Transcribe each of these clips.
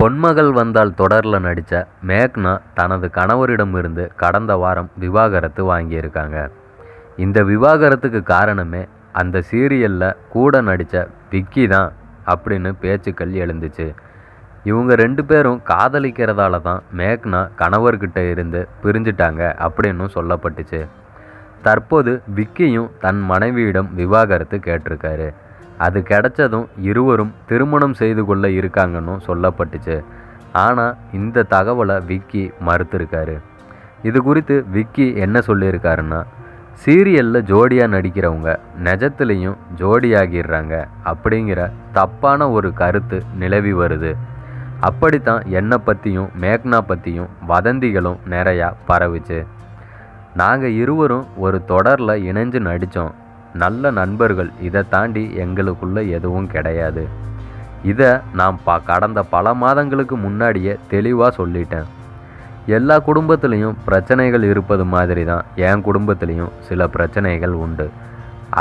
பொன்மகள் வந்தால் தொடரில் நடித்த மேக்னா தனது கணவரிடமிருந்து கடந்த வாரம் விவாகரத்து வாங்கியிருக்காங்க. இந்த விவாகரத்துக்கு காரணமே அந்த சீரியலில் கூட நடித்த விக்கி தான் அப்படின்னு பேச்சுக்கள் எழுந்துச்சு. இவங்க ரெண்டு பேரும் காதலிக்கிறதால தான் மேக்னா கணவர்கிட்ட இருந்து பிரிஞ்சிட்டாங்க அப்படின்னு சொல்லப்பட்டுச்சு. தற்போது விக்கியும் தன் மனைவியிடம் விவாகரத்து கேட்டிருக்காரு. அது கிடைச்சதும் இருவரும் திருமணம் செய்து கொள்ள இருக்காங்கன்னு சொல்லப்பட்டுச்சு. ஆனால் இந்த தகவலை விக்கி மறுத்திருக்காரு. இது குறித்து விக்கி என்ன சொல்லியிருக்காருன்னா சீரியலில் ஜோடியாக நடிக்கிறவங்க நெஜத்துலேயும் ஜோடியாகிடுறாங்க அப்படிங்கிற தப்பான ஒரு கருத்து நிலவி வருது. அப்படித்தான் என்னை பற்றியும் மேக்னா பற்றியும் வதந்திகளும் நிறையா பரவுச்சு. நாங்கள் இருவரும் ஒரு தொடரில் இணைஞ்சு நடித்தோம் நல்ல நண்பர்கள். இதை தாண்டி எங்களுக்குள்ளே எதுவும் கிடையாது. இதை நான் ப கடந்த பல மாதங்களுக்கு முன்னாடியே தெளிவாக சொல்லிட்டேன். எல்லா குடும்பத்துலேயும் பிரச்சனைகள் இருப்பது மாதிரி தான் என் குடும்பத்துலேயும் சில பிரச்சனைகள் உண்டு.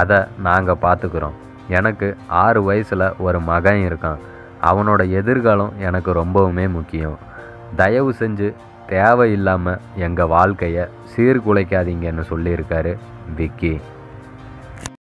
அதை நாங்கள் பார்த்துக்குறோம் எனக்கு ஆறு வயசில் ஒரு மகன் இருக்கான். அவனோட எதிர்காலம் எனக்கு ரொம்பவுமே முக்கியம். தயவு செஞ்சு தேவையில்லாமல் எங்கள் வாழ்க்கையை சீர்குலைக்காதீங்கன்னு சொல்லியிருக்காரு விக்கி.